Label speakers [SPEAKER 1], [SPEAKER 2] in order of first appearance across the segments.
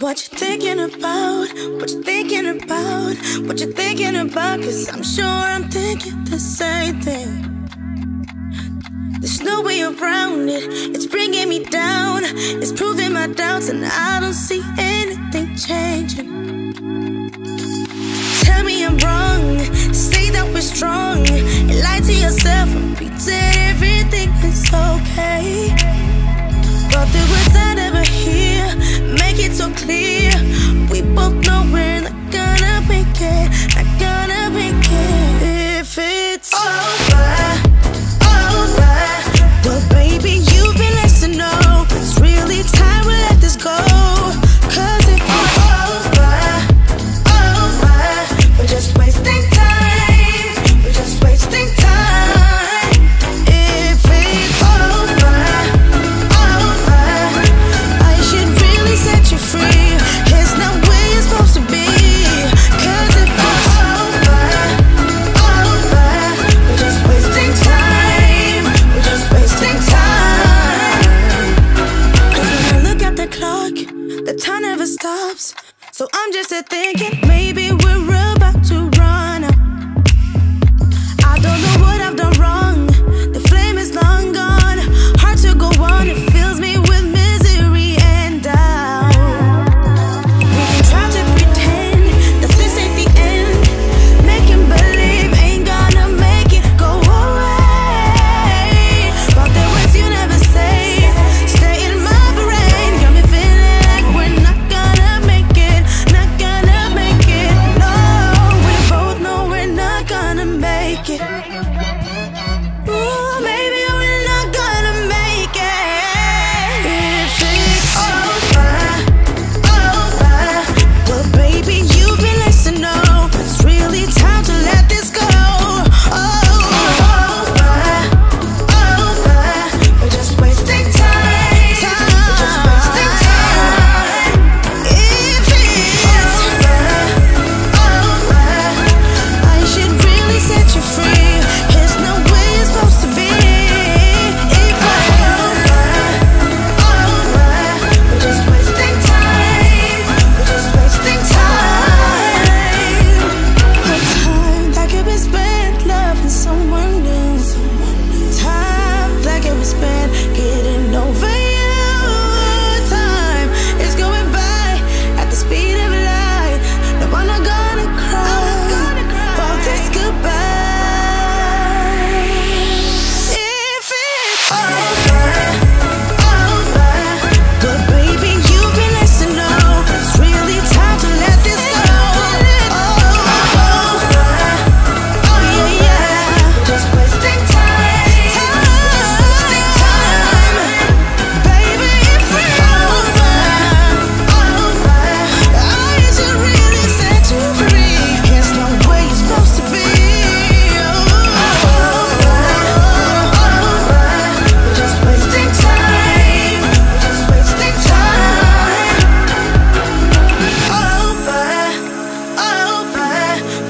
[SPEAKER 1] What you thinking about? What you thinking about? What you thinking about? Cause I'm sure I'm thinking the same thing. There's no way around it. It's bringing me down. It's proving my doubts, and I don't see anything changing. Tell me I'm wrong. So I'm just a thinking maybe we're.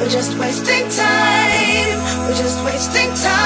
[SPEAKER 1] We're just wasting time. We're just wasting time.